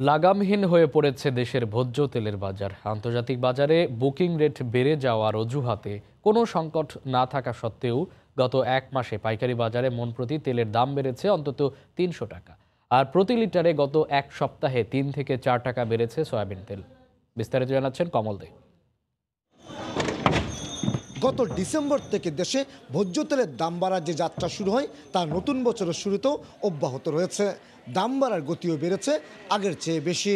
লাগামহীন হয়ে পড়েছে দেশের ভোজ্য তেলের বাজার। আন্তর্জাতিক বাজারে বুকিং রেট বেড়ে যাওয়ার অজুহাতে কোনো সংকট না থাকা সত্ত্বেও গত এক মাসে পাইকারি বাজারে মন প্রতি তেলের দাম বেড়েছে অন্তত তিনশো টাকা। আর প্রতি লিটারে গত এক সপ্তাহে তিন থেকে চার টাকা বেড়েছে সয়াবিন তেল। বিস্তারিত জানাচ্ছেন কমল দে। গত ডিসেম্বর থেকে দেশে ভোজ্য তেলের দাম বাড়ার যে যাত্রা শুরু হয়, তা নতুন বছরের শুরুতেও অব্যাহত রয়েছে। দাম বাড়ার গতিও বেড়েছে, আগের চেয়ে বেশি।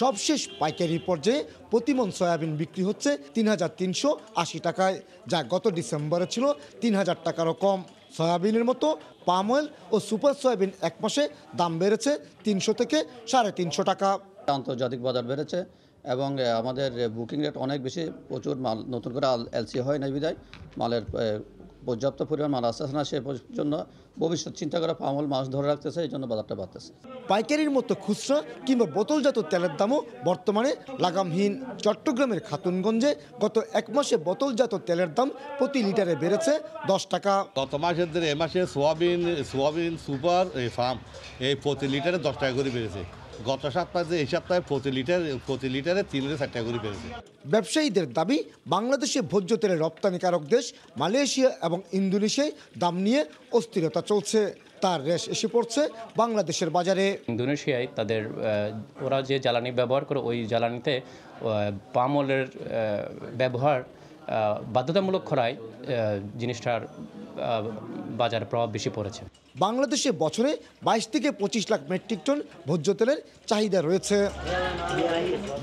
সবশেষ পাইকারি পর্যায়ে প্রতিমন সয়াবিন বিক্রি হচ্ছে তিন হাজার তিনশো আশি টাকায়, যা গত ডিসেম্বরে ছিল তিন হাজার টাকারও কম। সয়াবিনের মতো পাম অয়েল ও সুপার সয়াবিন এক মাসে দাম বেড়েছে তিনশো থেকে সাড়ে তিনশো টাকা। আন্তর্জাতিক বাজার বেড়েছে এবং আমাদের বুকিং রেট অনেক বেশি। প্রচুর মাল নতুন করে এলসি হয় না বিদায় মালের পর্যাপ্ত পরিমাণ মাল আসতেছে না সে জন্য ভবিষ্যৎ চিন্তা করে পামল মাছ ধরে রাখতেছে এই জন্য বাজারটা বাড়তেছে। পাইকারির মতো খুচরা কিংবা বোতলজাত তেলের দামও বর্তমানে লাগামহীন। চট্টগ্রামের খাতুনগঞ্জে গত এক মাসে বোতলজাত তেলের দাম প্রতি লিটারে বেড়েছে দশ টাকা। গত মাসের দিনে এ মাসে সোয়াবিন সোয়াবিন সুপার এই ফার্ম এই প্রতি লিটারে দশ টাকা করে বেড়েছে। গত সপ্তাহে এই সপ্তাহে প্রতি লিটার প্রতি লিটারে তিন ষাট টাকা করে বেড়েছে ব্যবসায়ীদের দাবি বাংলাদেশে ভোজ্য তেলের রপ্তানিকারক দেশ মালয়েশিয়া এবং ইন্দোনেশিয়ায় দাম নিয়ে অস্থিরতা চলছে। তার রেশ এসে পড়ছে বাংলাদেশের বাজারে। ইন্দোনেশিয়ায় তাদের ওরা যে জ্বালানি ব্যবহার করে ওই জ্বালানিতে পাম অয়েলের ব্যবহার বাধ্যতামূলক করায় জিনিসটার বাজারে প্রভাব বেশি পড়েছে। বাংলাদেশে বছরে বাইশ থেকে পঁচিশ লাখ মেট্রিক টন ভোজ্য তেলের চাহিদা রয়েছে।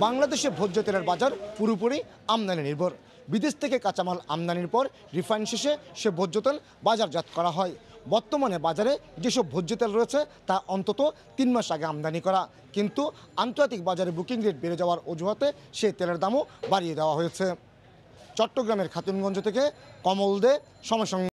বাংলাদেশে ভোজ্য তেলের বাজার পুরোপুরি আমদানি নির্ভর। বিদেশ থেকে কাঁচামাল আমদানির পর রিফাইন শেষে সে ভোজ্য তেল বাজারজাত করা হয়। বর্তমানে বাজারে যেসব ভোজ্য তেল রয়েছে তা অন্তত তিন মাস আগে আমদানি করা। কিন্তু আন্তর্জাতিক বাজারে বুকিং রেট বেড়ে যাওয়ার অজুহাতে সেই তেলের দামও বাড়িয়ে দেওয়া হয়েছে। চট্টগ্রামের খাতুনগঞ্জ থেকে কমল দে সময় সঙ্গে